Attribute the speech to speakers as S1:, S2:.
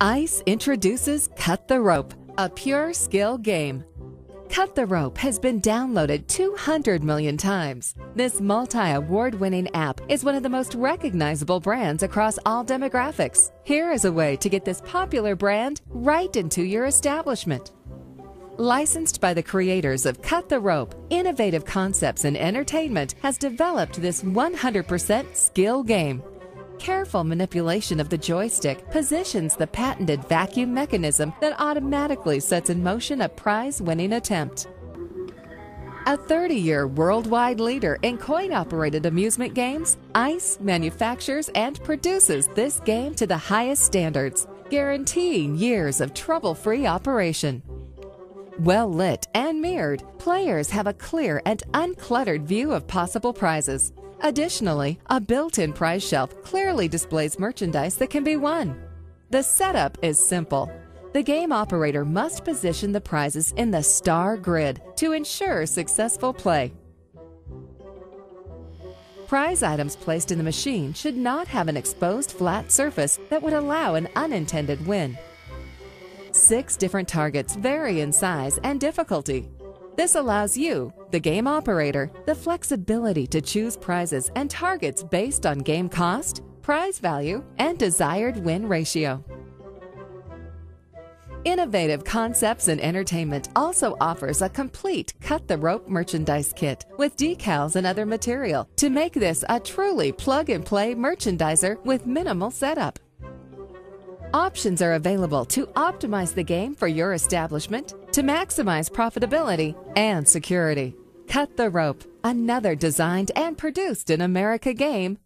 S1: ICE introduces Cut the Rope, a pure skill game. Cut the Rope has been downloaded 200 million times. This multi award winning app is one of the most recognizable brands across all demographics. Here is a way to get this popular brand right into your establishment. Licensed by the creators of Cut the Rope, Innovative Concepts in Entertainment has developed this 100% skill game. Careful manipulation of the joystick positions the patented vacuum mechanism that automatically sets in motion a prize winning attempt. A 30 year worldwide leader in coin operated amusement games, ICE manufactures and produces this game to the highest standards, guaranteeing years of trouble free operation. Well lit and mirrored, players have a clear and uncluttered view of possible prizes. Additionally, a built-in prize shelf clearly displays merchandise that can be won. The setup is simple. The game operator must position the prizes in the star grid to ensure successful play. Prize items placed in the machine should not have an exposed flat surface that would allow an unintended win. Six different targets vary in size and difficulty. This allows you, the game operator, the flexibility to choose prizes and targets based on game cost, prize value, and desired win ratio. Innovative Concepts and Entertainment also offers a complete cut the rope merchandise kit with decals and other material to make this a truly plug and play merchandiser with minimal setup. Options are available to optimize the game for your establishment to maximize profitability and security. Cut the Rope, another designed and produced in America game